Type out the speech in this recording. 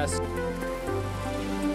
podcast.